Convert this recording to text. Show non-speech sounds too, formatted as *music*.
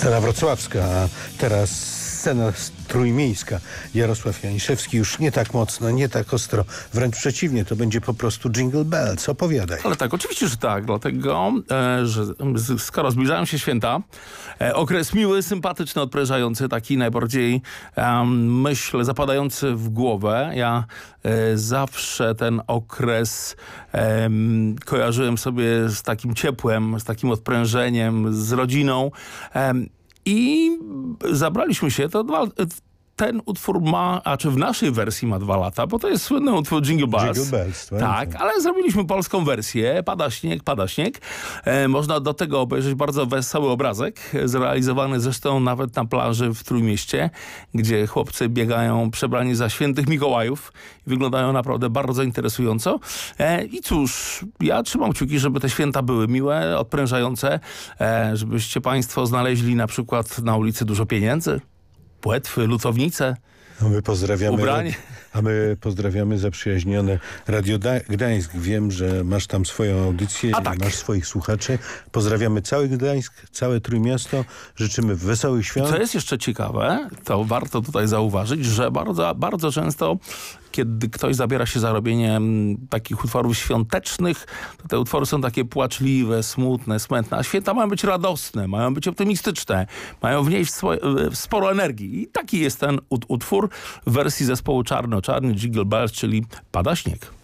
Scena wrocławska, a teraz scena trójmiejska. Jarosław Janiszewski już nie tak mocno, nie tak ostro, wręcz przeciwnie, to będzie po prostu jingle bells. Opowiadaj. Ale tak, oczywiście, że tak, dlatego, e, że skoro zbliżają się święta, e, okres miły, sympatyczny, odprężający, taki najbardziej, myślę, zapadający w głowę. Ja e, zawsze ten okres kojarzyłem sobie z takim ciepłem, z takim odprężeniem, z rodziną. I zabraliśmy się, to ten utwór ma, a czy w naszej wersji ma dwa lata, bo to jest słynny utwór Jingle Bells. Jingle Bells tak, ale zrobiliśmy polską wersję. Pada śnieg, pada śnieg. E, można do tego obejrzeć bardzo wesoły obrazek, zrealizowany zresztą nawet na plaży w Trójmieście, gdzie chłopcy biegają przebrani za świętych Mikołajów i wyglądają naprawdę bardzo interesująco. E, I cóż, ja trzymam kciuki, żeby te święta były miłe, odprężające, e, żebyście państwo znaleźli na przykład na ulicy dużo pieniędzy, płetwy, lutownice. A my pozdrawiamy, ubranie. *laughs* a my pozdrawiamy zaprzyjaźnione Radio Gdańsk. Wiem, że masz tam swoją audycję, a tak. masz swoich słuchaczy. Pozdrawiamy cały Gdańsk, całe Trójmiasto. Życzymy wesołych świąt. Co jest jeszcze ciekawe, to warto tutaj zauważyć, że bardzo, bardzo często kiedy ktoś zabiera się za robienie mm, takich utworów świątecznych, to te utwory są takie płaczliwe, smutne, smętne, a święta mają być radosne, mają być optymistyczne, mają wnieść sporo energii. I taki jest ten utwór w wersji zespołu Czarno-Czarny, Jiggle Bells, czyli Pada śnieg.